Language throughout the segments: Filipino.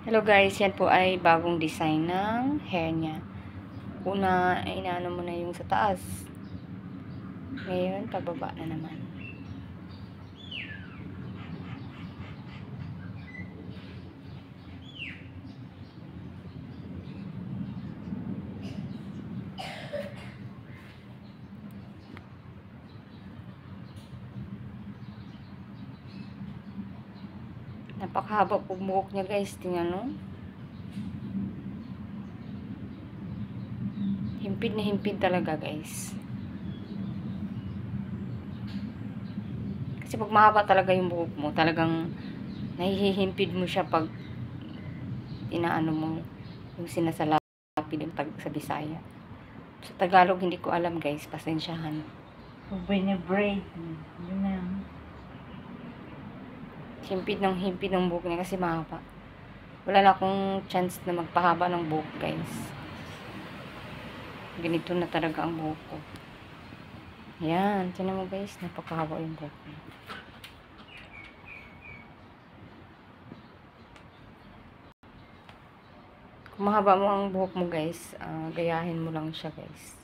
Hello guys, yan po ay bagong design ng hair niya. Una, inaano mo na yung sa taas. Ngayon, pababa na naman. Napakahaba po buhok niya guys. Tingnan no. Himpid na himpid talaga guys. Kasi pag mahaba talaga yung buhok mo, talagang nahihimpid mo siya pag inaano mo yung sinasalapid yung tag sa Bisaya. Sa Tagalog hindi ko alam guys, pasensyahan. Ubay niya braid. Yun na. Himpid ng himpid ng buhok niya kasi mahaba. Wala na akong chance na magpahaba ng buhok, guys. Ganito na talaga ang buhok ko. Yan. Tinan mo, guys. Napakahaba yung buhok niya. Kung mahaba mo ang buhok mo, guys, ah, gayahin mo lang siya, guys.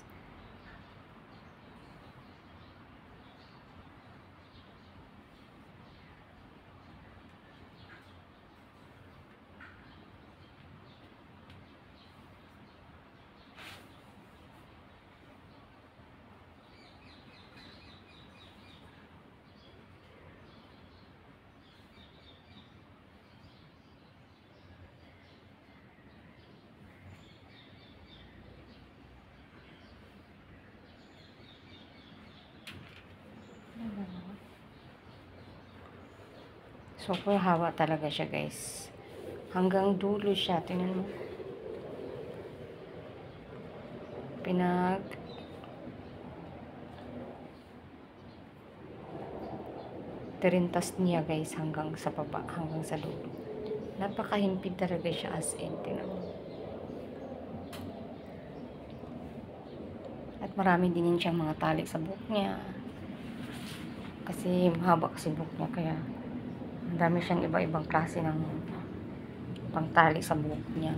Super haba talaga siya, guys. Hanggang dulo siya. Tingnan mo. Pinag... Tirintas niya, guys, hanggang sa baba, hanggang sa dulo. Napakahimpid talaga siya as in. Tingnan mo. At marami din yun siyang mga tali sa buhok niya. Kasi mahaba kasi buhok niya, kaya dami siyang iba-ibang klase ng pangtali sa buhok niya.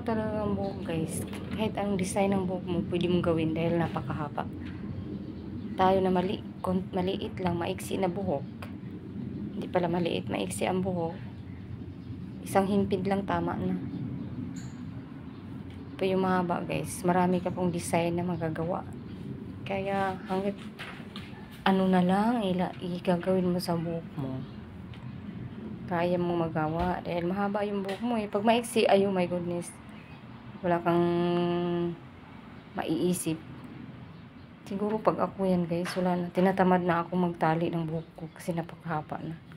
Pag mahaba talaga ang buhok guys, kahit anong design ng buhok mo, pwede mong gawin dahil napakahaba. Tayo na mali, maliit lang, maiksi na buhok. Hindi pala maliit, maiksi ang buhok. Isang himpid lang tama na. Pa yung mahaba guys, marami ka pong design na magagawa. Kaya hanggat ano na lang, ila, igagawin mo sa buhok mo kaya mo magawa dahil mahaba yung buhok mo eh. Pag maiksi, ay oh my goodness, wala kang maiisip. Siguro pag ako yan guys, wala na. Tinatamad na ako magtali ng buhok ko kasi napakahaba na.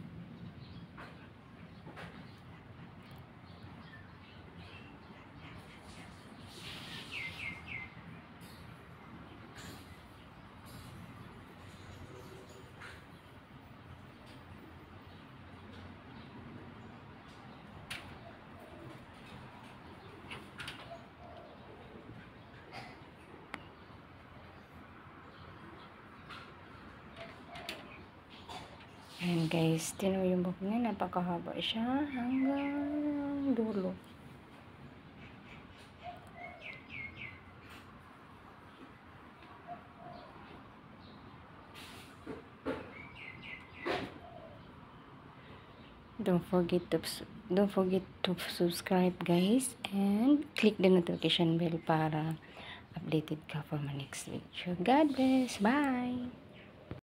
Ayan guys, tino yung buhok niya, napakahaba siya hanggang dulo. Don't forget to don't forget to subscribe guys and click the notification bell para updated ka for my next video. God bless. Bye.